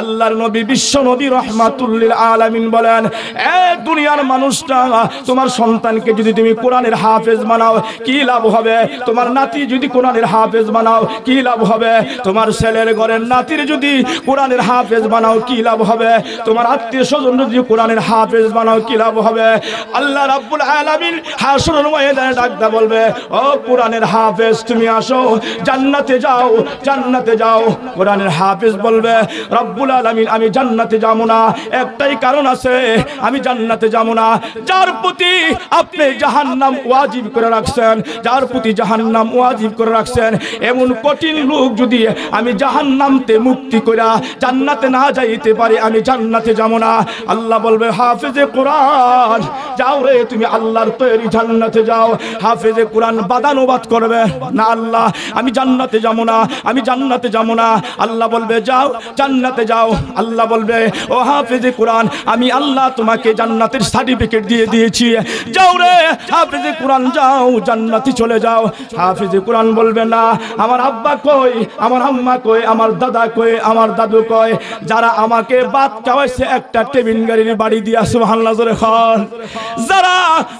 আল্লাহর নবী বিশ্ব নবী রহমাতুল্লিল আলামিন বলেন, এ দুনিয়ার মানুষটা তোমার সন্তানকে যদি তুমি কোরআনের হাফেজ বানাও, কি লাভ হবে? তোমার নাতি যদি কোরআনের হাফেজ বানাও, কি লাভ হবে? তোমার ছেলের ঘরের নাতির যদি কোরআনের হাফেজ বানাও, কি লাভ হবে? তোমার আত্মীয় স্বজন যদি কোরআনের হাফেজ বানাও, কি লাভ হবে? আল্লাহ রাব্বুল আলামিন হাসরের ময়দানে ডাকদা বলবে, ও কোরআনের হাফেজ, তুমি আসো, জান্নাতে যাও জান্নাতে যাও। কোরআনের হাফেজ বলবে রব্বুল আলামিন, আমি জান্নাতে যাব না। একটাই কারণ আছে, আমি জান্নাতে যাব না। যার প্রতি আপনি জাহান্নাম ওয়াজিব করে রাখছেন, যার প্রতি জাহান্নাম ওয়াজিব করে রাখছেন, এমন কঠিন লোক যদি আমি জাহান্নামতে মুক্তি করা জান্নাতে না যাইতে পারি, আমি জান্নাতে যাব না। আল্লাহ বলবে, হাফেজে কোরআন। যাও রে, তুমি আল্লাহর তৈরি জান্নাতে যাও। হাফেজে কোরআন বাদানুবাদ করবে। না আল্লাহ, আমি জান্নাতে যাব না, আমি জান্নাতে যাব না। আল্লাহ বলবে, যাও, জান্নাতে যাও। আল্লাহ বলবে, ও হাফেজে কোরআন, আমি আল্লাহ তোমাকে জান্নাতের সার্টিফিকেট দিয়ে দিয়েছি। যাও রে, হাফেজে কোরআন, যাও, জান্নাতি চলে যাও। হাফেজে কোরআন বলবে, না, আমার আব্বা কই, আমার আম্মা কই, আমার দাদা কই, আমার দাদু কয় যারা আমাকে বাদ খাওয়াইছে একটা টেবিল গাড়ির বাড়ি দিয়া, সুবহানাল্লাহ, জোরে খান যারা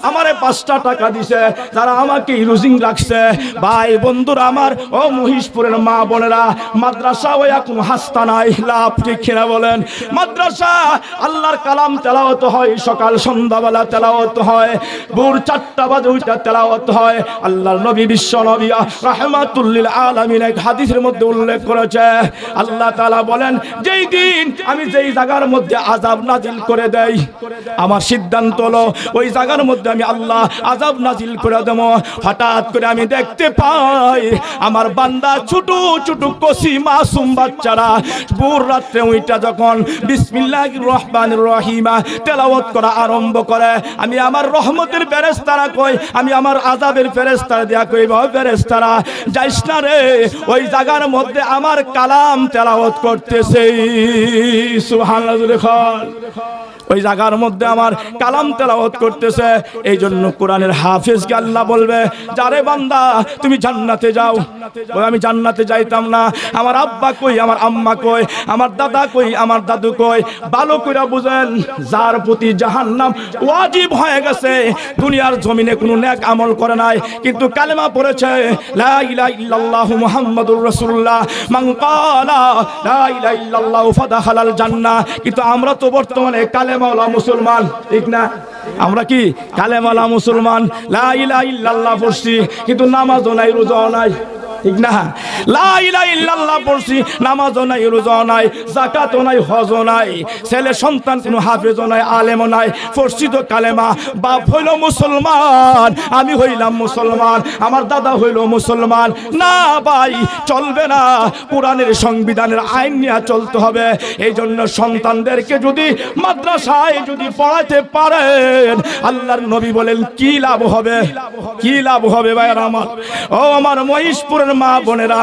আমারে পাঁচটা টাকা দিছে, যারা আমাকে ইউজিং রাখছে ভাই বন্ধুরা আমার, ও মহিষপুরের মা বোনেরা মাদ্রাসা ওই এখন হাস্তা নাই লাভ ঠিক কিনা বলেন, মাদ্রাসা, আল্লাহর কালাম তেলাওয়াত হয়, সকাল, সন্ধ্যাবেলা তেলাওয়াত হয়, ভোর চারটা বাজে ওইটা তেলাওয়াত হয়। আল্লাহর নবী বিশ্ব নবী, রাহমাতুল্লিল আলামিন এক হাদিসের মধ্যে উল্লেখ করেছে। আল্লাহ তাআলা বলেন, যেই দিন আমি যেই জায়গার মধ্যে আযাব নাজিল করে দেই, আমার সিদ্ধান্ত হলো, ওই জায়গার মধ্যে আমি আল্লাহ আযাব নাজিল করে দেব। হঠাৎ করে আমি দেখতে পাই, আমার বান্দা ছোট ছোট কসি মাসুম বাচ্চারা ভোর রাত্রে ওইটা যখন বিসমিল্লাহির রহমান রহিমা তেলাওয়াত করা আরম্ভ করে, আমি আমার রহমতের ফেরেশতারা কই, আমি আমার আযাবের ফেরেশতারা দেয়া কই ভাই ফেরেশতারা, যাইস না রে, ওই জায়গার মধ্যে আমার কালাম তেলাওয়াত করতেছে। সুবহানাল্লাহ ওই জায়গার মধ্যে আমার কালাম তেলাওয়াত করতেছে। এই জন্য কোরআনের হাফেজকে আল্লাহ বলবে যারে বান্দা, তুমি জান্নাতে যাও। আমি জান্নাতে যাইতাম না। আমার আব্বা কই, আমার আম্মা কই, আমার দাদা কই, আমার দাদু কই? ভালো করে বুঝেন, যার প্রতি জাহান্নাম ওয়াজিব হয়ে গেছে, দুনিয়ার জমিনে কোনো নেক আমল করে নাই, কিন্তু কালেমা পড়েছে, লা ইলাহা ইল্লাল্লাহু মুহাম্মাদুর রাসূলুল্লাহ। মান ক্বালা, লা ইলাহা ইল্লাল্লাহু ফাদাখালাল জান্নাহ। কিন্তু আমরা তো বর্তমানে কালেমাওয়ালা মুসলমান, ঠিক না? আমরা কি কালেমাওয়ালা মুসলমান? লা ইলাহা ইল্লাল্লাহ পড়ছি, কিন্তু নামাজও নাই, রোজাও নাই। ঠিক না? লা ইলাহা ইল্লাল্লাহ পড়ছি, নামাজও নাই, রোজাও নাই, যাকাতও নাই, হজও নাই। ছেলে সন্তান কোনো হাফেজও নাই, আলেমও নাই, পড়ছি তো কালেমা। বাপ হইল মুসলমান, আমি হইলাম মুসলমান, আমার দাদা হইল মুসলমান। না ভাই, চলবে না। কোরআনের সংবিধানের আইন নিয়ে চলতে হবে। এই জন্য সন্তানদেরকে যদি মাদ্রাসায় যদি পড়াতে পারেন, আল্লাহর নবী বলেন, কি লাভ হবে? কি লাভ হবে ভাইয়ের আমার? ও আমার মহিষপুরের মা বোনেরা,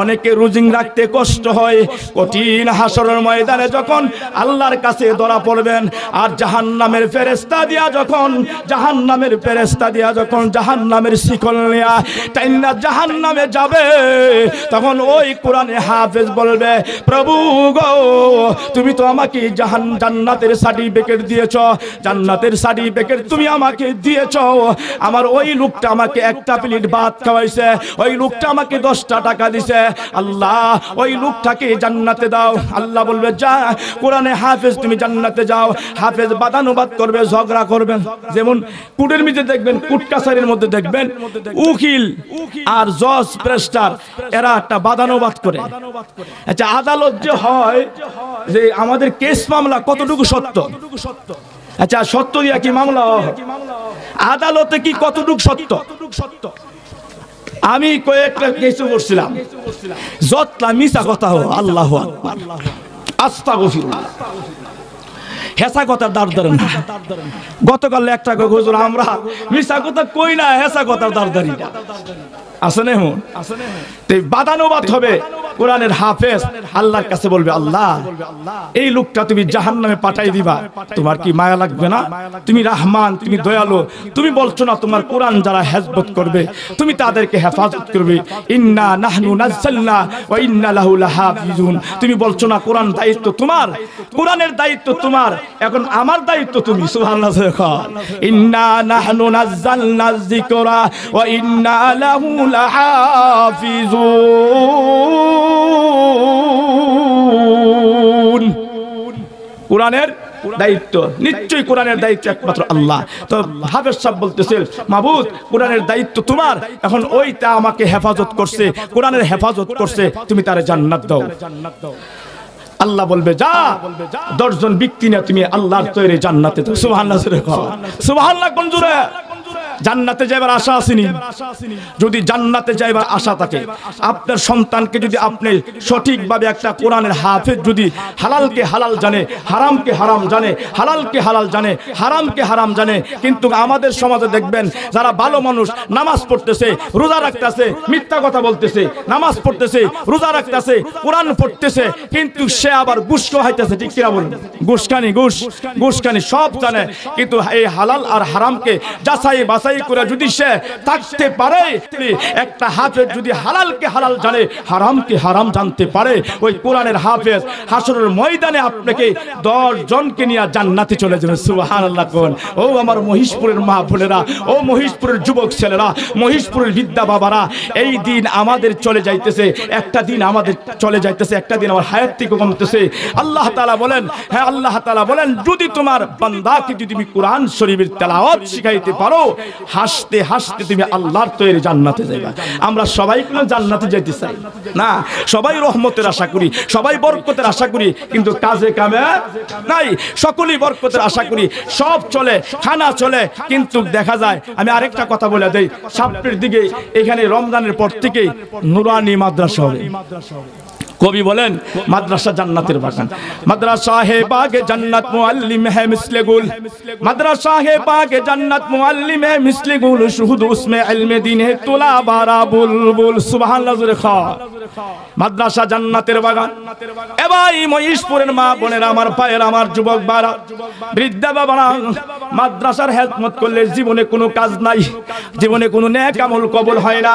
অনেকে রুজিং রাখতে কষ্ট হয়। কঠিন হাসরের ময়দানে যখন আল্লাহর কাছে ধরা পড়বেন, আর জাহান্নামের ফেরেস্তা দিয়া যখন, জাহান্নামের ফেরেস্তা দিয়া যখন জাহান্নামের শিকল নেয়া তাই না জাহান্নামে যাবে, তখন ওই কোরআনে হাফেজ বলবে, প্রভু গো, তুমি তো আমাকে জাহান, জান্নাতের সার্টিফিকেট দিয়েছ, জান্নাতের সার্টিফিকেট তুমি আমাকে দিয়েছ। আমার ওই লোকটা আমাকে একটা প্লেট ভাত খাওয়াইছে, ওই লোকটা আমাকে দশটা টাকা দিছে। আল্লাহ, ওই লোকটাকে জান্নাতে দাও। আল্লাহ বলবে, যা, কোরআনে হাফেজ, তুমি জান্নাতে যাও। হাফেজ বাদানুবাদ করবে, ঝগড়া করবেন যেমন কুটের মধ্যে দেখবেন কুট কাছারির মধ্যে দেখবেন, উকিল আর জজ, প্রেস্টার, এরা একটা বাদানুবাদ করে। আচ্ছা আদালত যে হয় যে আমাদের কেস মামলা কতটুকু সত্য? আচ্ছা সত্য দিয়া কি মামলা? আদালতে কি কতটুকু সত্য? আমি কয়েকটা কিছু করছিলাম যতলা মিশা কথা হো আল্লাহ আস্তা গফিরুল্লাহ হেসা কথার দাঁড় ধরেন। গতকাল একটা হুজুর, আমরা মিশা কথা কই না হেসা কথার দাঁড় ধরি না। আছে না হুন তো এই বাদানুবাদ হবে কোরআনের হাফেজ, আল্লাহর কাছে বলবে, আল্লাহ, এই লোকটা তুমি জাহান্নামে পাঠাই দিবা। তোমার কি মায়া লাগবে না? তুমি রাহমান, তুমি দয়ালু। তুমি বলছো না তোমার কোরআন যারা হেজবত করবে, তুমি তাদেরকে হেফাজত করবে। ইন্না নাহনু নাজ্জালনা ওয়া ইন্না লাহু লাহাফিজুন। তুমি বলছো না কোরআন দায়িত্ব তোমার? কোরআনের দায়িত্ব তোমার। এখন আমার দায়িত্ব তুমি, সুবহানাল্লাহ ইন্না নাহনু নাজ্জালনা যিকরা ওয়া ইন্না লাহু লাহাফিজুন। কোরআনের দায়িত্ব, নিশ্চয়ই কোরআনের দায়িত্ব একমাত্র আল্লাহ। তো হাফেজ সাহেব বলতেছে মাবুদ, কোরআনের দায়িত্ব তোমার। এখন ওইটা আমাকে হেফাজত করছে, কোরআনের হেফাজত করছে, তুমি তারে জান্নাত দাও। আল্লাহ বলবে যা দশজন ব্যক্তি না তুমি আল্লাহর তৈরি জান্নাতে সুবহানাল্লাহ সুবহানাল্লাহ। কোন জোরে? জান্নাতে যাইবার আশা আসেনি। যদি জান্নাতে যাইবার আশা থাকে, আপনার সন্তানকে যদি আপনি সঠিকভাবে একটা কোরআনের হাফেজ যদি হালালকে হালাল জানে, হারামকে হারাম জানে, হালালকে হালাল জানে, হারামকে হারাম জানে, কিন্তু আমাদের সমাজে দেখবেন যারা ভালো মানুষ, নামাজ পড়তেছে, রোজা রাখতেছে, মিথ্যা কথা বলতেছে, নামাজ পড়তেছে, রোজা রাখতেছে, কোরআন পড়তেছে, কিন্তু সে আবার ঘুষ খাইতেছে ঠিক কিনা বলুন? ঘুষখানি গুস ঘুষখানি সব জানে, কিন্তু এই হালাল আর হারামকে যাচাই বাছাই করে যদি সে থাকতে পারে একটা হাফেজ যদি হালালকে হালাল জানে, হারামকে হারাম জানতে পারে, ওই কোরআনের হাফেজ হাসরের ময়দানে আপনাকে দশ জনকে নিয়ে জান্নাতে চলে যাবে। সুবহানাল্লাহ কোন। ও আমার মহিষপুরের মা বোনেরা, ও মহিষপুরের যুবক ছেলেরা মহিষপুরের বিদ্যা বাবারা, এই দিন আমাদের চলে যাইতেছে, একটা দিন আমাদের চলে যাইতেছে, একটা দিন আমার হায়াত থেকে কমতেছে। আল্লাহ তাআলা বলেন হ্যাঁ আল্লাহ তাআলা বলেন, যদি তোমার বান্দাকে যদি তুমি কোরআন শরীফের তেলাওয়াত শিখাইতে পারো হাসতে হাসতে তুমি আল্লাহর তৈরি জান্নাতে যাইবা। আমরা সবাই কোনো জান্নাতে যাইতে চাই। না, সবাই রহমতের আশা করি, সবাই বরকতের আশা করি, কিন্তু কাজে কামে নাই। সকলেই বরকতের আশা করি। সব চলে, খানা চলে, কিন্তু দেখা যায়, আমি আরেকটা কথা বলে দেই। সামনের দিকে, এখানে রমজানের পর থেকে নুরানি মাদ্রাসা হবে। কবি বলেন, মাদ্রাসা জান্নাতের বাগান। মাদ্রাসা হে বাগে জান্নাত মুআল্লিম হে মিসলে গুল মাদ্রাসা হে বাগে জান্নাত মুআল্লিম হে মিসলে গুল শুহুদ উসমে ইলমে দিন হে তোলা বারা বুলবুল। সুবহানাল্লাহ, জোরে খা। মাদ্রাসা জান্নাতের বাগান। এ ভাই মহিষপুরের মা বোনের, আমার পায়ের আমার যুবক বারা বৃদ্ধা বাবারা, মাদ্রাসার হেদমত করলে জীবনে কোনো কাজ নাই। জীবনে কোনো নেক আমল কবুল হয় না।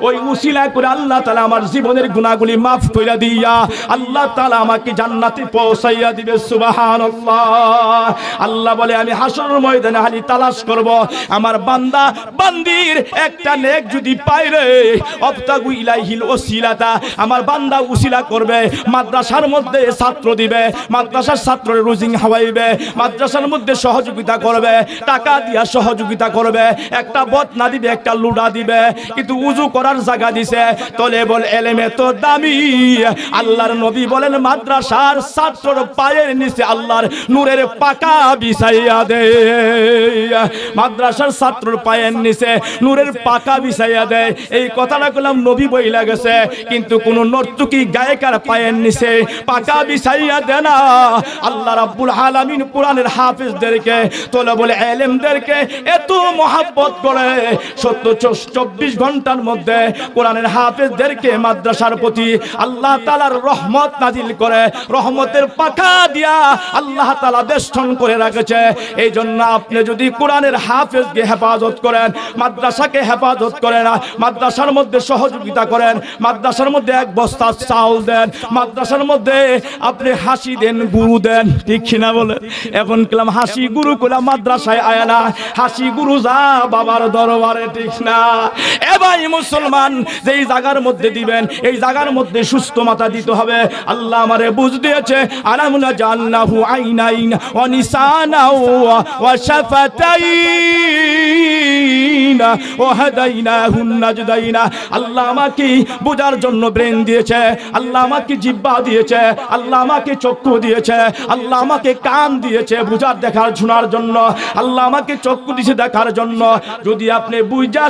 ওই করে আল্লাহ তাআলা আমার জীবনের গুনাহগুলি মাফ দিয়া, আল্লাহ তাআলা আমাকে জান্নাতে পৌঁছাইয়া দিবে, সুবহানাল্লাহ। আল্লাহ বলে, আমি হাসরের ময়দানে হালি তালাশ করব। আমার বান্দা, বান্দির একটা নেক যদি ইলাইহিল ওসিলাতা। আমার বান্দা করবে, মাদ্রাসার মধ্যে ছাত্র দিবে, মাদ্রাসার ছাত্রের রুজিং হাওয়াইবে, মাদ্রাসার মধ্যে সহযোগিতা করবে, টাকা দিয়া সহযোগিতা করবে, একটা বদনা দিবে, একটা লুডা দিবে। কিন্তু উজু করার জায়গা দিছে। তলে বল এলেমে তো দামি। আল্লাহর নবী বলেন, মাদ্রাসার ছাত্রর পায়ের নিচে আল্লাহর নূরের পাকা বিছাইয়া দে। মাদ্রাসার ছাত্রর পায়ের নিচে নূরের পাকা বিছাইয়া দেয় এই কথাটা করলাম নবী বইলা গেছে, কিন্তু কোন নর্তকী গায়িকার পায়ের নিচে পাকা বিছাইয়া দেয় না। আল্লাহ রাব্বুল আলামিন কোরআনের হাফেজদেরকে তোলে বলে এলেমদেরকে এত মহাব্বত করে। সত্য চব্বিশ ঘণ্টার মধ্যে কোরআনের হাফেজদেরকে মাদ্রাসার প্রতি আল্লাহ তালার রহমত নাজিল করে, রহমতের পাখা দিয়া আল্লাহ তালা বেষ্টন করে রাখেছে। এই জন্য আপনি যদি কোরআনের হাফেজকে হেফাজত করেন, মাদ্রাসাকে হেফাজত করেন, মাদ্রাসার মধ্যে সহযোগিতা করেন, মাদ্রাসার মধ্যে এক বস্তা চাউল দেন, মাদ্রাসার মধ্যে আপনি হাসি দেন, গুরু দেন, ঠিক কিনা বলে এখন কিলাম হাসি গুরু কইলাম, মাদ্রাসায় আয় না, হাসি গুরু যা বাবার দরবারে, ঠিক না? এ ভাই মুসলমান, যেই জায়গার মধ্যে দিবেন, এই জায়গার মধ্যে সুস্থ মাথা দিতে হবে। আল্লাহ আমারে বুঝ দিয়েছে আলামুনা জান্নাহু আইনাইন ওয়া নিসানাউ ওয়া শাফাতাইন। ওয়া হাদাইনাহুন নাজদাইনা আল্লাহ আমাকে বোঝার জন্য ব্রেন দিয়েছে। আল্লাহ আমাকে জিব্বা দিয়েছে। আল্লাহ আমাকে চক্ষু দিয়েছে। আল্লাহ আমাকে কান দিয়েছে বুঝার, দেখার, শোনার জন্য। আল্লাহ আমাকে চক্ষু দিয়েছে দেখার জন্য। যদি আপনি বুঝা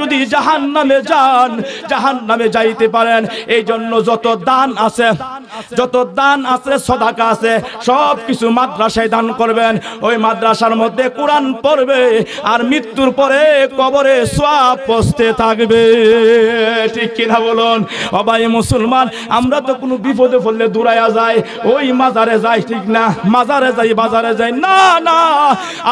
যদি জাহান নামে যান জাহান নামে যাইতে পারেন। এই জন্য যত দান আছে, যত দান আছে, সদাকা আছে, সব কিছু মাদ্রাসায় দান করবেন। ওই মাদ্রাসার মধ্যে কোরআন পড়বে, আর মৃত্যুর পরে কবরে সোয়াব পস্তে থাকবে। ঠিক কিনা বলুন? অবাই মুসলমান, আমরা তো কোনো বিপদে পড়লে দূরাইয়া যায় ওই মাজারে যাই, ঠিক না? মাজারে যাই, বাজারে যাই। না না,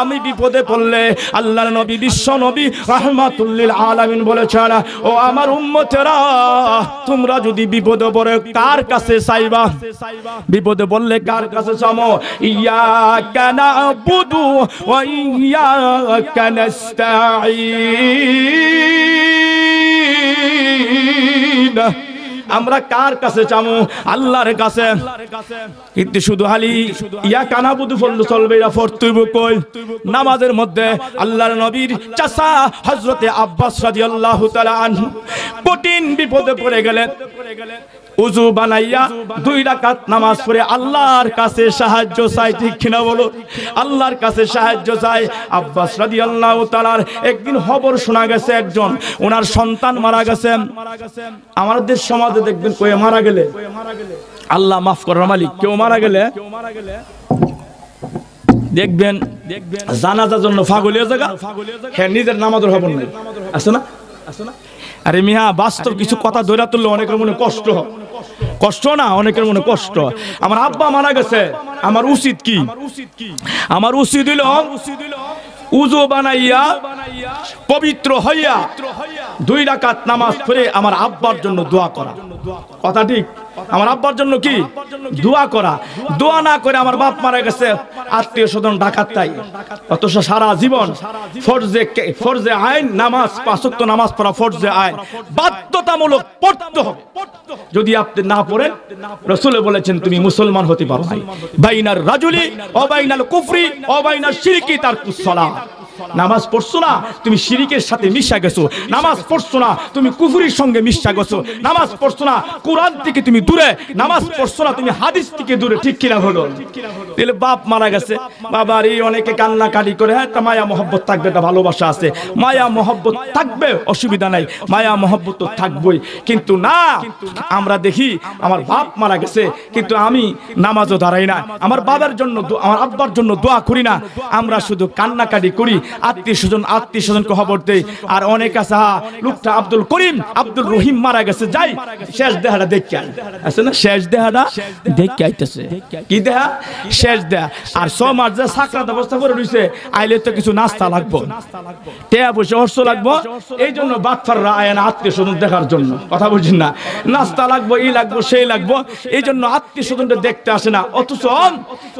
আমি বিপদে পড়লে আল্লাহর নবী, বিশ্ব নবী রহমাতুল্লিল আলামিন বলেছেন, ও আমার উম্মতেরা, তোমরা যদি বিপদে পড়ে, কার কাছে চাইবা? বিপদে বললে কার কাছে চামো? ইয়া কানা ওয়া ইয়া আমরা কার কাছে চামু আল্লাহর কাছে। কিন্তু শুধু হালি ইয়া কানা বুধু ফল চলবে নামাজের মধ্যে আল্লাহর নবীর চাচা হযরতে আব্বাস রাদিয়াল্লাহু তাআলা আনহু কঠিন বিপদে পড়ে গেলেন। উজু বানাইয়া দুই রাকাত নামাজ পড়ে আল্লাহর কাছে সাহায্য চাই, ঠিক কিনা বলো আল্লাহর কাছে সাহায্য চাই। আব্বাস রাদিয়াল্লাহু তাআলার একদিন খবর শোনা গেছে একজন, ওনার সন্তান মারা গেছে। আমাদের সমাজে দেখবেন কয়ে মারা গেলে? আল্লাহ মাফ করার মালিক, কেউ মারা গেলে? দেখবেন দেখবেন জানাজার জন্য ফাগলিয়া জায়গা হ্যাঁ নিজের নামাজের খবর নেই। আছে না? আরে মিয়া, বাস্তব কিছু কথা ধরে তুললে অনেকের মনে কষ্ট হয়। কষ্ট না অনেকের মনে কষ্ট আমার আব্বা মারা গেছে আমার উচিত কি? আমার উচিত কি? আমার হইল উজু বানাইয়া পবিত্র হইয়া দুই রাকাত নামাজ পড়ে আমার আব্বার জন্য দোয়া করা। কথা ঠিক? আমার আব্বার জন্য কি? দোয়া করা। দোয়া না করে আমার বাপ মারা গেছে, আত্মীয় স্বজন ডাকাত তাই। অথচ সারা জীবন ফরজে ফরজে আইন নামাজ পাঁচক্ত নামাজ পড়া ফরজে আইন। বাধ্যতামূলক পড়তে হবে। যদি আপনি না পড়েন, রসুলে বলেছেন, তুমি মুসলমান হতে পারো নাই। বাইনার রাজুলি, অবাইনাল কুফরি অবাইনার শিরকি, তার কুসলা নামাজ পড়ছো না, তুমি শিরিকের সাথে মিশা গেছো। নামাজ পড়ছো না, তুমি কুফুরির সঙ্গে মিশা গেছো। নামাজ পড়ছো না, কোরআন থেকে তুমি দূরে। নামাজ পড়ছো না, তুমি হাদিস থেকে দূরে। ঠিক কিনা হলো? তাহলে বাপ মারা গেছে। বাবার এই অনেকে কান্নাকাটি করে হ্যাঁ তা মায়া মহব্বত থাকবে একটা ভালোবাসা আছে। মায়া মহব্বত থাকবে, অসুবিধা নাই। মায়া মহব্বত তো থাকবই। কিন্তু না, আমরা দেখি আমার বাপ মারা গেছে, কিন্তু আমি নামাজও দাঁড়াই না। আমার বাবার জন্য আমার আব্বার জন্য দোয়া করি না। আমরা শুধু কান্নাকাটি করি আত্মীয় স্বজন, আত্মীয় স্বজনকে খবর দেই। আর অনেক আছে হা লোকটা আব্দুল করিম, আব্দুল রহিম মারা গেছে, যাই, শেষ দেহাটা দেখে। আছে না? শেষ দেহাটা দেখে আইতেছে। কি দেহা? শেষ দেহা। আর ছ মাস যে সাকরাত অবস্থা করে রইছে, আইলে তো কিছু নাস্তা লাগবো। টেয়া পয়সা অর্থ লাগবো। এই জন্য বাচ্চারা আয় না আত্মীয় স্বজন দেখার জন্য। কথা বুঝছেন না? নাস্তা লাগবো এই লাগবো, সেই লাগবো। এই জন্য আত্মীয় স্বজনটা দেখতে আসে না। অথচ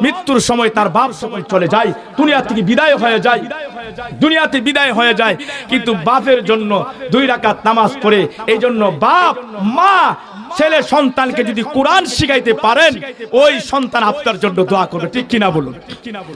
মৃত্যুর সময় তার বাপ সকল চলে যায়, দুনিয়া থেকে বিদায় হয়ে যায়। দুনিয়াতে বিদায় হয়ে যায়, কিন্তু বাপের জন্য দুই রাকাত নামাজ পড়ে এই জন্য বাপ, মা ছেলে সন্তানকে যদি কোরআন শিখাইতে পারেন ওই সন্তান আপনার জন্য দোয়া করবে। ঠিক কিনা বলুন?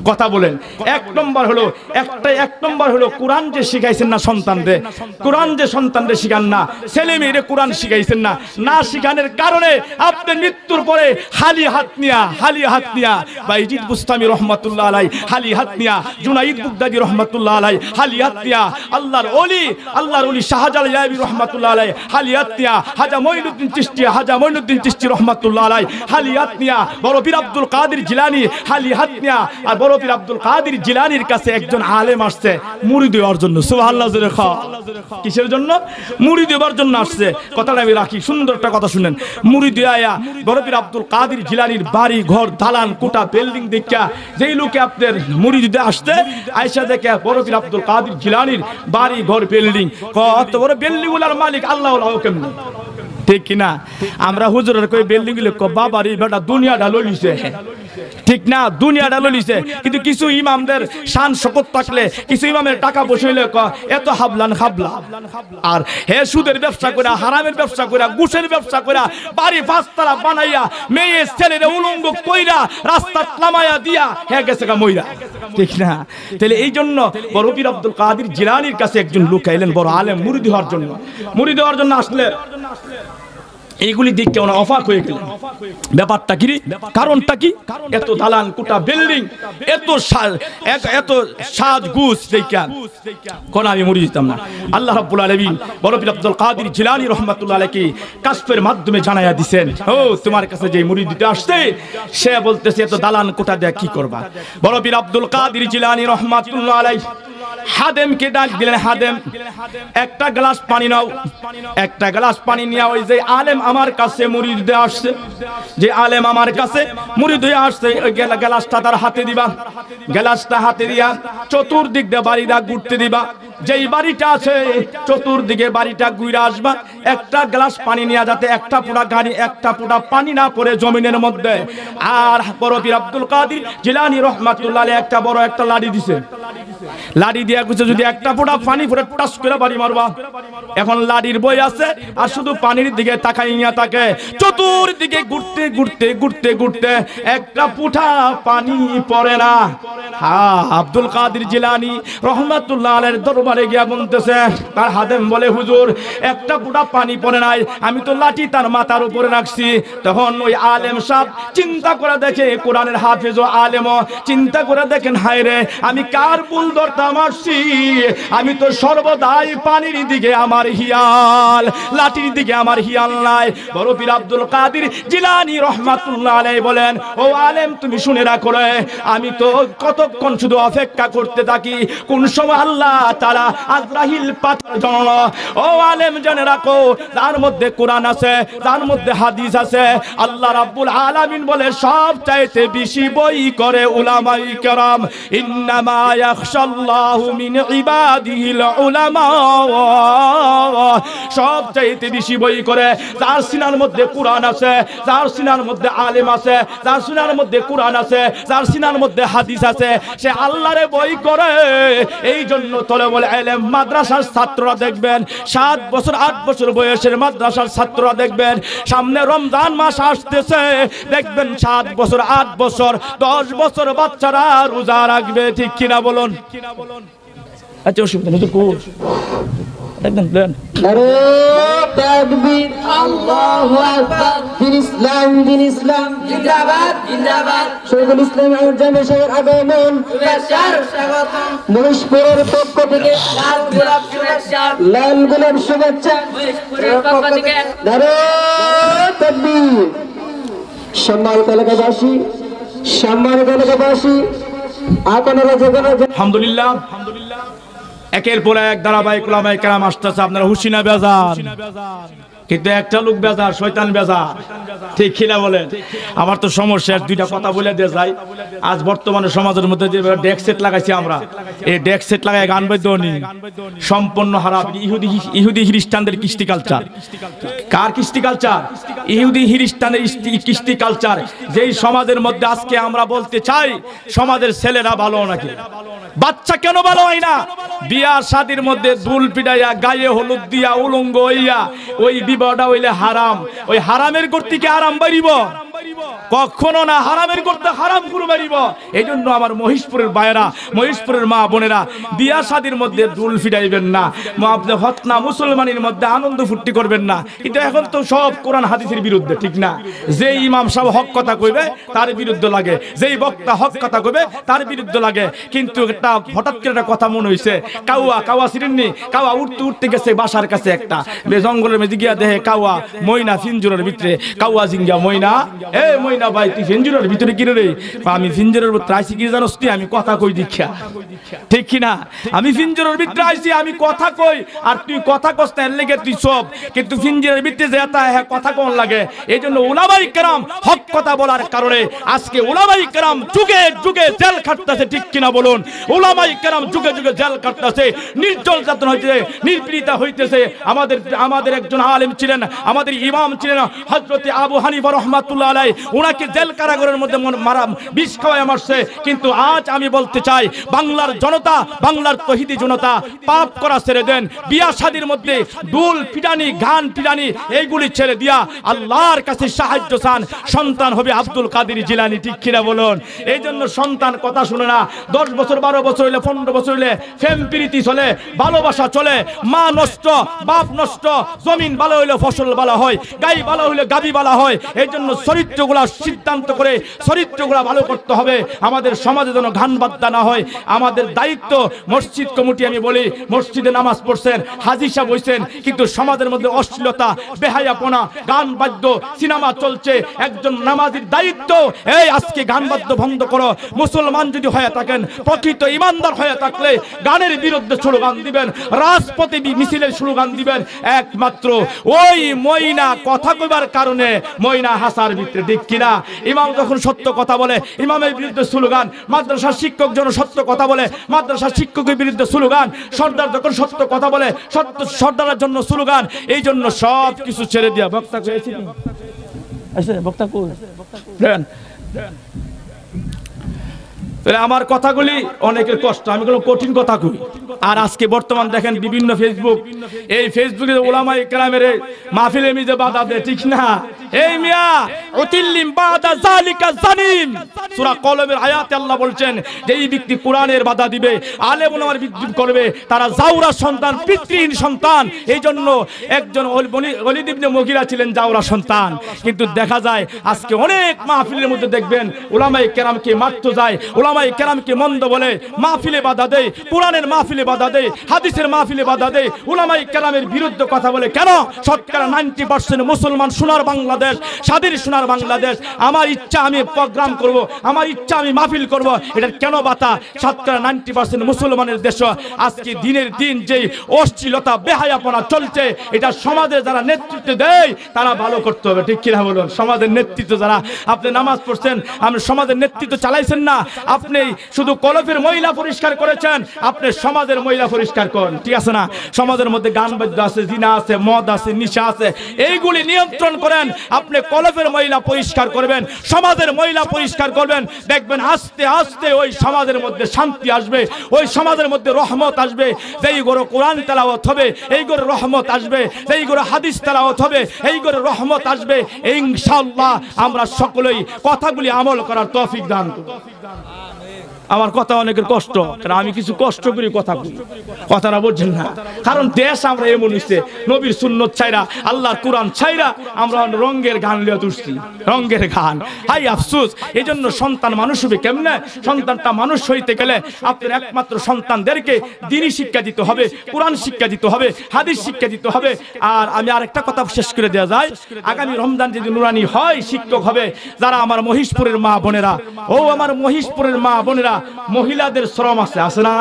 কথা বলেন। এক নম্বর হলো একটা এক নম্বর হলো কোরআন যে শিখাইছেন না সন্তানদের কোরআন যে সন্তানদের শিখান না ছেলে মেয়েরে কোরআন শিখাইছেন না না শিখানোর কারণে আপনার মৃত্যুর পরে হালি হাত নিয়া হালি হাত নিয়া বা ইজিদ বুস্তামি রহমাতুল্লাহ আলাই হালি হাত নিয়া জুনাইদ বুগদাদি রহমাতুল্লাহ আলাই হালি হাত নিয়া আল্লাহর অলি আল্লাহর অলি শাহজাল রহমাতুল্লাহ আলাই হালি হাত নিয়া হাজা মঈনুদ্দিন চিশতি হাজা মঈনুদ্দিন চিশতি রহমাতুল্লাহ আলাই হালি হাত বড় পীর আব্দুল কাদের জিলানি, হালি হাত নিয়া আর বড় পীর আব্দুল কাদের জিলানির কাছে একজন আলেম আসছে, মুড়ি দেওয়ার জন্য। খা কিসের জন্য? মুড়ি দেওয়ার জন্য আসছে। কথাটা আমি রাখি, সুন্দর একটা কথা শুনেন। মুড়ি দেয়া বড় পীর আব্দুল কাদের জিলানির বাড়ি, ঘর, দালান কোটা বিল্ডিং দেখা যেই লোকে আপনার মুড়ি দিতে আসতে আয়সা দেখে বড় পীর আব্দুল কাদের জিলানির বাড়ি, ঘর, বিল্ডিং। কত বড় বিল্ডিংগুলার মালিক আল্লাহ কেমনি? ঠিক কিনা? আমরা হুজুরের কই বিল্ডিংগুলো ক বাবা রে বেটা, দুনিয়াটা লইছে ঠিক না? দুনিয়াটা লইছে কিন্তু কিছু ইমামদের শান শকত থাকলে, কিছু ইমামের টাকা বসইলে ক, এত হাবলান হাবলা আর হে সুদের ব্যবসা করে হারামের ব্যবসা করে ঘুষের ব্যবসা করে বাড়ি পাঁচতলা বানাইয়া, মেয়ে ছেলের উলঙ্গ কইরা, রাস্তা নামাইয়া দিয়া, হে গেছে গা মইরা। ঠিক না? তাহলে এই জন্য বড় পীর আব্দুল কাদির জিলানির কাছে একজন লোক এলেন বড় আলেম, মুরিদি হওয়ার জন্য। মুরিদি হওয়ার জন্য আসলে এইগুলি দিক কেমন অফাক হয়ে গেলেন ব্যাপারটা কি কারণটা কি? এত দালান, কোটা বিল্ডিং, এত এত- সাজ গুছ কোন আমি মরে যেতাম না। আল্লাহ রাব্বুল আলামিন বড় পীর আব্দুল কাদের জিলানী রহমাতুল্লাহ আলাইহি কাশফের মাধ্যমে জানাইয়া দিবেন ও, তোমার কাছে যে মুরিদ দিতে আসছে, সে বলতেছে, এত দালান কোটা দেয়া কি করবা? বড় পীর আব্দুল কাদের জিলানী রহমাতুল্লাহ আলাইহি হাদেমকে ডাক দিলেন হাদেম? একটা গ্লাস পানি নাও। একটা গ্লাস পানি নিয়ে ওই যে আলেম আমার কাছে মুরিদ দিয়ে আসছে। যে আলেম আমার কাছে মুরিদ হয়ে আসছে, ওই গেলা- গ্লাসটা তার হাতে দিবা। গ্লাসটা হাতে দিয়া চতুর্দিক দিয়ে বাড়িটা ঘুরতে দিবা। যেই বাড়িটা আছে, চতুর্দিকে বাড়িটা ঘুরে আসবা। একটা গ্লাস পানি নিয়ে যাতে একটা পোড়া গাড়ি, একটা পোড়া পানি না পড়ে জমিনের মধ্যে। আর বড় পীর আব্দুল কাদির জিলানি রহমাতুল্লাহ একটা বড় একটা লাড়ি দিছে। লাড়ি দিয়া কুছে যদি একটা ফোঁটা পানি পড়ে টাস করে বাড়ি মারবা। এখন লাড়ির বই আছে, আর শুধু পানির দিকে তাকাইয়া থাকে। চতুর্দিকে ঘুরতে ঘুরতে ঘুরতে ঘুরতে একটা পুঠা পানি পড়ে না। হ্যাঁ আব্দুল কাদির জিলানি রহমাতুল্লাহ আলের দরবারে গিয়া বলতেছে, তার হাদেম বলে, হুজুর, একটা পুটা পানি পড়ে নাই, আমি তো লাঠি তার মাথার উপরে রাখছি। তখন ওই আলেম সাহ চিন্তা করে দেখে, কোরআনের হাফেজ ও আলেম, চিন্তা করে দেখেন, হায় রে, আমি কার ভুল ধরতাম আসছি আমি তো সর্বদাই পানির দিকে আমার হিয়াল, লাঠির দিকে আমার হিয়াল নাই। বড় পীর আব্দুল কাদির জিলানি রহমাতুল্লাহ আলাই বলেন, ও আলেম, তুমি শুনে রাখো রে, আমি তো কতক্ষণ শুধু অপেক্ষা করতে থাকি, কোন সময় আল্লাহ তারা আজরাহিল জন্য ও আলেম জেনে রাখো তার মধ্যে কোরআন আছে তার মধ্যে হাদিস আছে, আল্লাহ রাব্বুল আলামিন বলে সব চাইতে বেশি বই করে উলামাই কেরাম, ইন্নামা ইয়াখশাল্লাহু মিন ইবাদিহিল উলামা সব চাইতে বেশি বই করে সিনার মধ্যে কোরআন আছে, যার সিনার মধ্যে আলেম আছে, যার সিনার মধ্যে কোরআন আছে, যার সিনার মধ্যে হাদিস আছে, সে আল্লাহরে বই করে এই জন্য তলে বলে এলেম মাদ্রাসার ছাত্ররা দেখবেন, সাত বছর, আট বছর বয়সের মাদ্রাসার ছাত্ররা দেখবেন, সামনে রমজান মাস আসতেছে, দেখবেন সাত বছর, আট বছর, দশ বছর বাচ্চারা রোজা রাখবে, ঠিক কিনা বলুন? আচ্ছা অসুবিধা নেই একদম দেন নারে তাকবীর আল্লাহু আকবার। দিন ইসলাম দিন ইসলাম। জিন্দাবাদ জিন্দাবাদ। শহীদুল ইসলাম আউজামে শেখের আগমন। শুভেচ্ছার স্বাগতম। মহিষপুরের পক্ষ থেকে লাল গোলাপ শুভেচ্ছা। লাল গোলাপ শুভেচ্ছা। মহেশপুরের পক্ষ থেকে। নারে তাকবীর। সম্মানিত এলাকাবাসী সম্মানিত এলাকাবাসী আপনারা যেখানে আলহামদুলিল্লাহ। একের পর এক ধারাবাহিক ওলামাই আসতেছে। আপনারা হুসিনা বেজার কিন্তু একটা লোক বেজার, শয়তান বেজার। ঠিক কিনা বলেন? আমার তো সমস্যা দুইটা কথা বলে দিয়ে যাই। আজ বর্তমানে সমাজের মধ্যে যে ডেক সেট লাগাইছি আমরা, এই ডেক সেট লাগাই গান বাদ্য নি সম্পূর্ণ হারাপ, ইহুদি ইহুদি খ্রিস্টানদের কৃষ্টি কালচার। কার কৃষ্টি কালচার? ইহুদি খ্রিস্টানের কৃষ্টি কালচার। যেই সমাজের মধ্যে আজকে আমরা বলতে চাই, সমাজের ছেলেরা ভালো নাকি? বাচ্চা কেন ভালো হয় না? বিয়া শাদির মধ্যে দুল পিটাইয়া, গায়ে হলুদ দিয়া, উলঙ্গ হইয়া, ওই বিবাহটা হইলে হারাম। ওই হারামের কর্তৃকে আরাম বাড়িব? কখনো না হারামের করতে হারাম করে বাড়িব এই জন্য আমার মহিষপুরের বায়রা মহিষপুরের মা বোনেরা বিয়া শাদির মধ্যে দুল ফিরাইবেন না আপনি হতনা মুসলমানের মধ্যে আনন্দ ফুর্তি করবেন না। কিন্তু এখন তো সব কোরআন হাদিসের বিরুদ্ধে, ঠিক না? যে ইমাম সাহেব হক কথা কইবে, তার বিরুদ্ধে লাগে। যেই বক্তা হক কথা কইবে, তার বিরুদ্ধে লাগে। কিন্তু একটা হঠাৎ করে একটা কথা মনে হইছে, কাউয়া কাউয়া সিরেননি কাউয়া উঠতে উঠতে গেছে বাসার কাছে একটা। জঙ্গলের মধ্যে গিয়া দেহে কাউয়া ময়না সিনজুরের ভিতরে। কাউয়া জিঙ্গা ময়না, এ মইনা ভাই, তুই ভিতরে রে? আমি ভিতরে কি জানোস তুই? আমি কথা কই ঠিক কি না? আমি ভিতরে আমি কথা কই। আর তুই কথা কস না লেগে তুই সব কিন্তু ভিতরে হ্যাঁ কথা কোন লাগে। এই জন্য উলামাই হক কথা বলার কারণে আজকে উলামাই যুগে যুগে জেল খাটতেছে, ঠিক কিনা বলুন? উলামাই যুগে যুগে জেল কাটতেছে নির্জল যাতনা হইতেছে নির্পীড়িতা হইতেছে। আমাদের আমাদের একজন আলেম ছিলেন, আমাদের ইমাম ছিলেন হজরতে আবু হানিফা রহমাতুল্লাহ আলাই ওনাকে জেল কারাগারের মধ্যে মারা বিষ খাওয়ায় মারছে কিন্তু আজ আমি বলতে চাই, বাংলার জনতা, বাংলার তহিদি জনতা, পাপ করা ছেড়ে দেন। বিয়া শাদির মধ্যে দুল পিটানি গান পিটানি, এইগুলি ছেড়ে দিয়া আল্লাহর কাছে সাহায্য চান। সন্তান হবে আব্দুল কাদের জিলানি, ঠিক কিনা বলুন? এই জন্য সন্তান কথা শুনে না, দশ বছর, বারো বছর হইলে, পনেরো বছর হইলে ফেম প্রীতি চলে, ভালোবাসা চলে, মা নষ্ট, বাপ নষ্ট, জমিন ভালো হইলে ফসল ভালো হয়, গাই ভালো হইলে গাবি ভালো হয়, এই জন্য চরিত্রগুলা সিদ্ধান্ত করে চরিত্রগুলা ভালো করতে হবে। আমাদের সমাজে যেন গান বাদ্যা না হয়। আমাদের দায়িত্ব মসজিদ কমিটি আমি বলি, মসজিদে নামাজ পড়ছেন, হাজি সাহেব হইছেন, কিন্তু সমাজের মধ্যে অশ্লীলতা, বেহায়াপনা, গান বাদ্য, সিনেমা চলছে। একজন নামাজির দায়িত্ব, এই, আজকে গান বাদ্য বন্ধ করো। মুসলমান যদি হয়ে থাকেন, প্রকৃত ইমানদার হয়ে থাকলে গানের বিরুদ্ধে স্লোগান দিবেন, রাজপথে বি- মিছিলের স্লোগান দিবেন। একমাত্র ওই ময়না, কথা কইবার কারণে ময়না হাসার ভিতরে ঠিক কিনা? ইমাম যখন সত্য কথা বলে ইমামের বিরুদ্ধে স্লোগান মাদ্রাসার শিক্ষক যখন সত্য কথা বলে মাদ্রাসার শিক্ষকের বিরুদ্ধে স্লোগান সর্দার যখন সত্য কথা বলে সত্য সর্দারের জন্য স্লোগান এই জন্য সব কিছু ছেড়ে দিয়া। বক্তা বক্তা তাহলে আমার কথাগুলি অনেকের কষ্ট, আমি কোনো কঠিন কথা কই। আর আজকে বর্তমান দেখেন বিভিন্ন ফেসবুক এই ফেসবুকে ওলামা ইকরামের মাহফিলে মিজে বাধা দেয়, ঠিক না? এই মিয়া উতিল্লিম বাদা জালিকা জানিন সূরা কলমের আয়াতে আল্লাহ বলছেন যে এই ব্যক্তি কোরআনের বাধা দিবে, আলেম ওলামার বিদ্রুপ করবে, তারা জাউরা সন্তান, পিতৃহীন সন্তান। এই জন্য একজন অলিদ ইবনে মুগিরা ছিলেন জাউরা সন্তান। কিন্তু দেখা যায় আজকে অনেক মাহফিলের মধ্যে দেখবেন ওলামাই কেরামকে মারতে যায় ওলামাই কেরামকে মন্দ বলে, মাহফিলে বাধা দেয়, কোরআনের মাহফিলে বাধা দেয়, হাদিসের মাহফিলে বাধা দেয় ওলামাই কেরামের বিরুদ্ধে কথা বলে, কেন? শতকরা নাইনটি পার্সেন্ট মুসলমান সোনার বাংলাদেশ, স্বাধীন সোনার বাংলাদেশ, আমার ইচ্ছা আমি প্রোগ্রাম করব, আমার ইচ্ছা আমি মাহফিল করব, এটার কেন বাতা শতকরা নাইনটি পার্সেন্ট মুসলমানের দেশ, আজকে দিনের দিন যেই অশ্লীলতা, বেহায়াপনা চলছে, এটা সমাজে যারা নেতৃত্ব দেয়, তারা ভালো করতে হবে, ঠিক কিনা বলুন? সমাজের নেতৃত্ব যারা, আপনি নামাজ পড়ছেন, আপনি সমাজের নেতৃত্ব চালাইছেন না আপনি শুধু কলফের মহিলা পরিষ্কার করেছেন, আপনি সমাজের মহিলা পরিষ্কার করেন। ঠিক আছে না? সমাজের মধ্যে গান বাদ্য আছে, জিনা আছে, মদ আছে, নিশা আছে। এইগুলি নিয়ন্ত্রণ করেন, আপনি কলফের মহিলা পরিষ্কার করবেন, সমাজের মহিলা পরিষ্কার করবেন। দেখবেন আস্তে আস্তে ওই সমাজের মধ্যে শান্তি আসবে, ওই সমাজের মধ্যে রহমত আসবে। যেই গরো কোরআন তেলাওয়াত হবে, এই গরো রহমত আসবে। যেই গরো হাদিস তেলাওয়াত হবে, এই গরো রহমত আসবে। ইনশাআল্লাহ আমরা সকলেই কথাগুলি আমল করার তৌফিক দান করুন আমার কথা অনেকের কষ্ট। আমি কিছু কষ্ট করি কথা কই কথাটা বুঝছেন না। কারণ দেশ আমরা এমন হইছে, নবীর সুন্নত ছাইরা, আল্লাহর কোরআন ছাইরা আমরা রঙ্গের গান লিয়ে তুলছি। রঙ্গের গান হাই আফসোস এই জন্য সন্তান মানুষ হবে কেমনে? সন্তানটা মানুষ হইতে গেলে আপনার একমাত্র সন্তানদেরকে দিনী শিক্ষা দিতে হবে, কোরআন শিক্ষা দিতে হবে, হাদিস শিক্ষা দিতে হবে। আর আমি আরেকটা কথা শেষ করে দেওয়া যায়, আগামী রমজান যদি নুরানি হয় শিক্ষক হবে, যারা আমার মহিষপুরের মা বোনেরা, ও আমার মহিষপুরের মা বোনেরা মহিলাদের শ্রম আছে আছে না?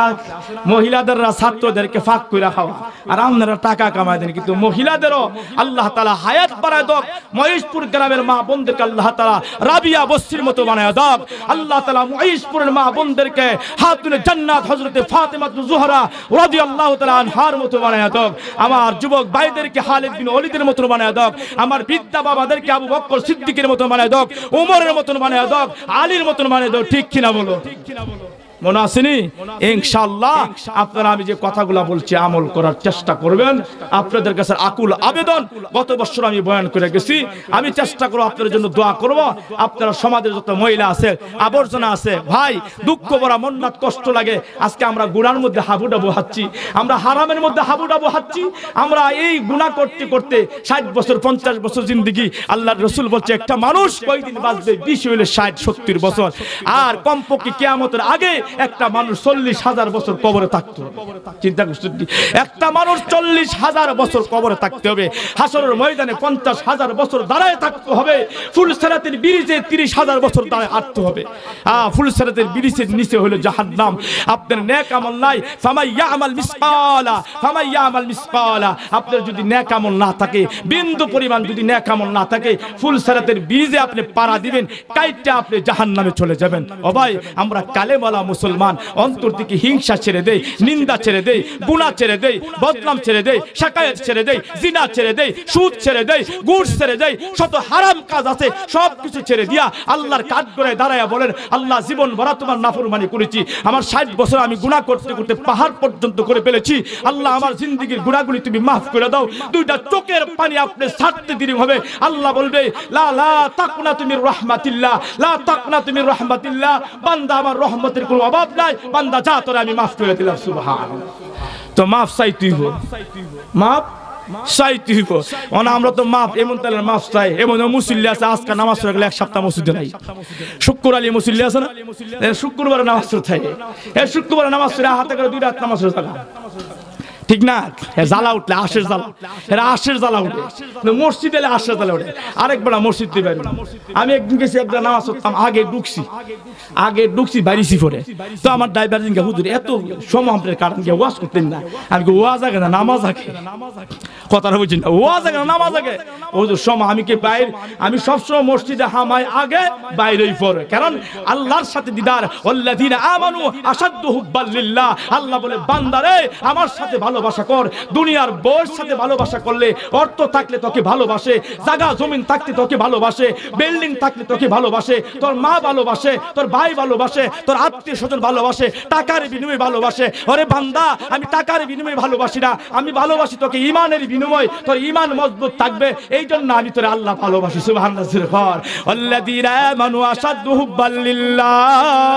মহিলাদেররা ছাত্রদেরকে ফাঁক করে খাওয়া। আর আপনারা টাকা কামাই দেন, কিন্তু মহিলাদেরও আল্লাহ তালা হায়াত বাড়ায় দক মহেশপুর গ্রামের মা বোনদেরকে আল্লাহ তালা রাবিয়া বস্তির মতো বানায় দক আল্লাহ তালা মহেশপুরের মা বোনদেরকে হাতুনে জান্নাত হজরতে ফাতেমা জোহরা রাদি আল্লাহ তালা আনহার মতো বানায় দক আমার যুবক ভাইদেরকে হালিদ বিন অলিদের মতো বানায় দক আমার বিদ্যা বাবাদেরকে আবু বক্কর সিদ্দিকের মতো বানায় দক উমরের মতন বানায় দক আলীর মতন বানায় দক ঠিক কিনা বলো? ঠিক কিনা বলো মনে আসেনি ইনশাআল্লাহ আপনারা আমি যে কথাগুলো বলছি আমল করার চেষ্টা করবেন। আপনাদের কাছে আকুল আবেদন। গত বছর আমি বয়ান করে গেছি। আমি চেষ্টা করব আপনাদের জন্য দোয়া করব। আপনারা সমাজের যত মহিলা আছে আবর্জনা আছে ভাই দুঃখ ভরা মন্নাত কষ্ট লাগে। আজকে আমরা গুণার মধ্যে হাবুডাবু হাচ্ছি আমরা হারামের মধ্যে হাবুডাবু হাচ্ছি আমরা এই গুণা করতে করতে ষাট বছর পঞ্চাশ বছর জিন্দিগি। আল্লাহ রসুল বলছে একটা মানুষ কয়দিন বাঁচবে? বিশ হইলে ষাট সত্তর বছর। আর কমপক্ষে কেয়ামতের আগে একটা মানুষ চল্লিশ হাজার বছর কবরে থাকতে হবে। চিন্তা করছেন? একটা মানুষ চল্লিশ হাজার বছর কবরে থাকতে হবে। হাসরের ময়দানে পঞ্চাশ হাজার বছর দাঁড়ায় থাকতে হবে। ফুল সেরাতের ব্রিজে তিরিশ হাজার বছর দাঁড়ায় হাঁটতে হবে। আহ ফুল সেরাতের ব্রিজের নিচে হলো জাহান্নাম। আপনার নেক আমল নাই? ফামাইয়া আমাল মিসকালা ফামাইয়া আমাল মিসকালা। আপনার যদি নেক আমল না থাকে, বিন্দু পরিমাণ যদি নেক আমল না থাকে ফুল সেরাতের ব্রিজে আপনি পাড়া দিবেন কাইটটা আপনি জাহান্নামে চলে যাবেন। ও ভাই, আমরা কালেমালা মুসলমান, অন্তর থেকে হিংসা ছেড়ে দেই, নিন্দা ছেড়ে দেই গুনাহ ছেড়ে দেই, বদনাম ছেড়ে দেই, শাকায়ত ছেড়ে দেই, জিনা ছেড়ে দেই, সুদ ছেড়ে দেই, গুড় ছেড়ে দেই, শত হারাম কাজ আছে সব কিছু ছেড়ে দিয়া আল্লাহর কাজ করে দাঁড়ায়া বলেন, আল্লাহ জীবন ভরা তোমার নাফরমানি করেছি, আমার ষাট বছর আমি গুনাহ করতে করতে পাহাড় পর্যন্ত করে ফেলেছি, আল্লাহ আমার জিন্দগির গুণাগুলি তুমি মাফ করে দাও, দুইটা চোখের পানি আপনি ছাড়তে দেরি হবে, আল্লাহ বলবে, লা লা তাকনা তুমি রহমাতিল্লাহ, লা তাকনা তুমি রহমাতিল্লাহ, বান্দা আমার রহমতের কোনো অভাব নাই। বান্দা, যা তোরা আমি মাফ করে দিলাম সুবহান তো মাফ চাই তুই মাফ চাই তুই অনা, আমরা তো মাফ, এমন তাহলে মাফ চাই। এমন মুসল্লি আছে, আজকে নামাজ পড়ে গেলে এক সপ্তাহ মসজিদে নাই। শুক্র আলী মুসল্লি আছে না? এ, শুক্রবারে নামাজ পড়ে থাকে। শুক্রবারে নামাজ পড়ে, হাতে করে দুই রাত নামাজ পড়ে থাকা। ঠিক না? জ্বালা উঠলে, আশের জ্বালা এরা আশের জ্বালা উঠে। মসজিদ এলে আশের জ্বালা উঠে। আরেকবার মসজিদ বাইরে আমি একদিন গেছি একটা নামাজ পড়তাম, আগে ঢুকছি। আগে ঢুকছি, বাইরেছি পরে। তো আমার ড্রাইভার দিনকে হুজুর, এত সময় কারণ গিয়ে ওয়াজ করতেন না। আমি ওয়াজ আগে না, নামাজ আগে? কথাটা বুঝছেন না? ওয়াজ আগে না, নামাজ আগে? হুজুর সময় আমি কি বাইরে? আমি সবসময় মসজিদে হামাই আগে বাইরেই পরে। কারণ আল্লাহর সাথে দিদার আমানু আশাদ্দু হুব্বাল লিল্লাহ। আল্লাহ বলে, বান্দারে, আমার সাথে ভালোবাসা কর। দুনিয়ার বউর সাথে ভালোবাসা করলে অর্থ থাকলে তোকে ভালোবাসে, জায়গা, জমিন থাকতে তোকে ভালোবাসে, বিল্ডিং থাকলে তোকে ভালোবাসে, তোর মা ভালোবাসে, তোর ভাই ভালোবাসে, তোর আত্মীয় স্বজন ভালোবাসে, টাকার বিনিময়ে ভালোবাসে। ওরে বান্দা, আমি টাকার বিনিময়ে ভালোবাসি না, আমি ভালোবাসি তোকে ইমানের বিনিময়, তোর ইমান মজবুত থাকবে এই জন্য আমি তোর আল্লাহ ভালোবাসি, সুবহানাল্লাহ ঘর আল্লাযীনা আমানু আশাদ্দু হুব্বাল লিল্লাহ।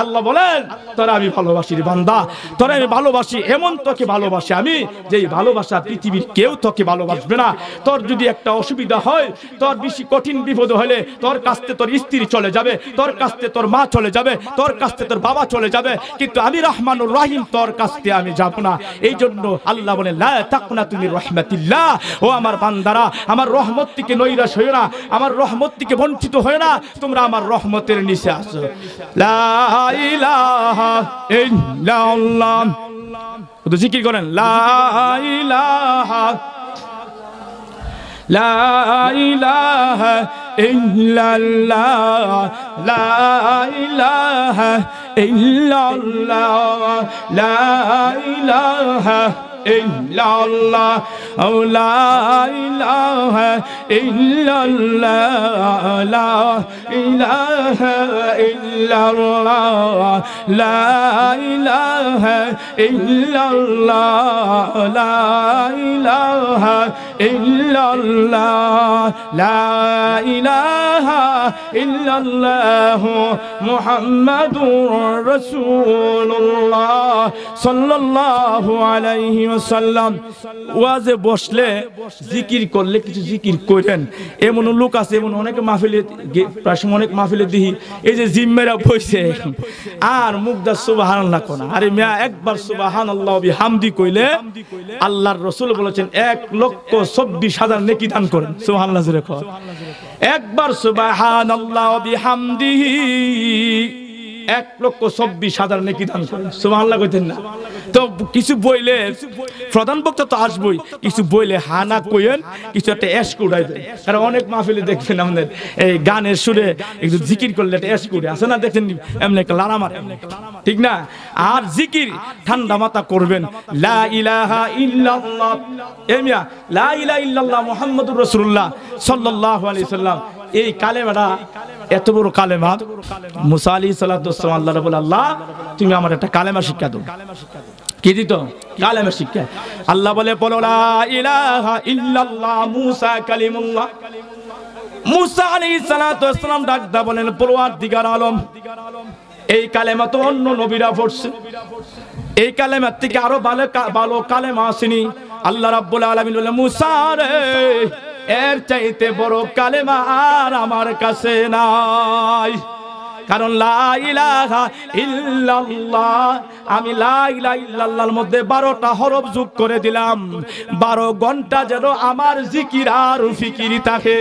আল্লাহ বলেন, তোরা আমি ভালোবাসি রে বান্দা, তোরা আমি ভালোবাসি, এমন তোকে ভালোবাসি আমি যে ভালোবাসা পৃথিবীর কেউ তোকে ভালোবাসবে না। তোর যদি একটা অসুবিধা হয়, তোর বেশি কঠিন বিপদ হলে তোর কাছতে তোর স্ত্রী চলে যাবে, তোর কাছতে তোর মা চলে যাবে, তোর কাছতে তোর বাবা চলে যাবে, কিন্তু আমি রহমানুর রাহিম, তোর কাছতে আমি যাব না। এই জন্য আল্লাহ বলে, লা তাকনা তুমি রহমাতিল্লাহ। ও আমার বান্দারা, আমার রহমত থেকে নৈরাশ হইও না, আমার রহমত থেকে বঞ্চিত হয়ে না, তোমরা আমার রহমতের নিচে আসো। লা ইলাহা ইল্লাল্লাহ। তো জিকির করেন, লা ইলাহা। লা ইলাহা ইল্লাল্লাহ। লা ইলাহা ইল্লাল্লাহ। লা ইলাহা ইল্লাল্লাহ ও লা ইলাহা ইল্লাল্লাহ লা ইলাহা ইল্লাল্লাহ লা ইলাহা ইল্লাল্লাহ লা ইলাহা ইল্লাল্লাহ লা ইলাহা ইল্লাল্লাহ মুহাম্মাদুর রাসূলুল্লাহ সাল্লাল্লাহু আলাইহি ওয়াসাল্লাম ওয়াজে বসলে জিকির করলে কিছু জিকির করেন। এমন লোক আছে, এমন অনেক মাহফিলে প্রায় অনেক মাহফিলে দিহি এই যে জিম্মেরা বইছে। আর মুগদা সুবহানাল্লাহ কোনা। আরে মিয়া, একবার সুবহানাল্লাহ বিহামদি কইলে আল্লাহর রাসূল বলেছেন, এক লক্ষ চব্বিশ হাজার নেকি দান করেন। সুবহানাল্লাহ জোরে কর। একবার সুবহানাল্লাহ বিহামদিহি এক লক্ষ চব্বিশ হাজার নেকি দান করেন। সুবহানাল্লাহ কইতেন না। তো কিছু বইলে প্রধান বক্তা তো আসবই। কিছু বইলে হানা কইেন কিছু একটা এশক উড়াই দেয় কারণ অনেক মাহফিলে দেখবেন আমাদের এই গানের সুরে একটু জিকির করলে একটা এশক উড়ে আছে না দেখেন এমনি একটা লারা মারে। ঠিক না? আর জিকির ঠান্ডা মাথা করবেন। লা ইলাহা ইল্লাল্লাহ। এ মিয়া, লা ইলাহা ইল্লাল্লাহ মুহাম্মাদুর রাসূলুল্লাহ সাল্লাল্লাহু আলাইহি সাল্লাম। এই কালেমাটা, এত বড় কালেমা, মুসা আলী সাল্লাম আল্লাহ রাবুল আল্লাহ, তুমি আমার একটা কালেমা শিক্ষা দাও। কি দিত? কালেমা শিক্ষা। আল্লাহ বলে, বলো ইলাহা ইল্লাল্লাহ, মুসা কালিমুল্লাহ। মুসা আলাইহিস সালাতু ওয়াসসালাম ডাক দা বলেন পরওয়ার দিগার আলম, এই কালেমা তো অন্য নবীরা পড়ছে। এই কালেমার থেকে আরও ভালো ভালো কালেমা আসেনি। আল্লাহ রাব্বুল আলামিন বলে, মুসা রে এর চাইতে বড় কালেমা আর আমার কাছে নাই। কারণ আমি মধ্যে বারোটা হরফ যোগ করে দিলাম। বারো ঘণ্টা যেন আমার জিকির আর ফিকিরি থাকে।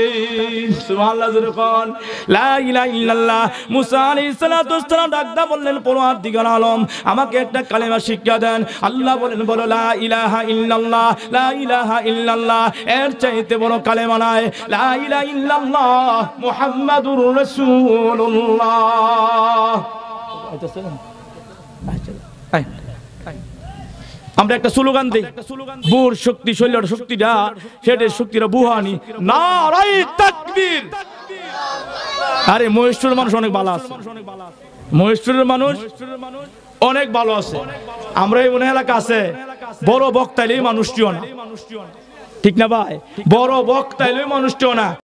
আমাকে কালেমা শিক্ষা দেন। আল্লাহ বলেন, বলো, লা ইলাহা লা ইলাহা এর কালেমা নাই। লা আমরা একটা স্লোগান দিই। বুর শক্তি শৈলের শক্তিটা সেটের শক্তিটা বুহানি। নারাই আরে মহেশ্বরের মানুষ অনেক ভালো আছে। মহেশ্বরের মানুষ অনেক ভালো আছে। আমরা এই মনে এলাকা আছে, বড় বক্তাইলেই মানুষটিও না। ঠিক না ভাই? বড় বক্তাইলে মানুষটিও না।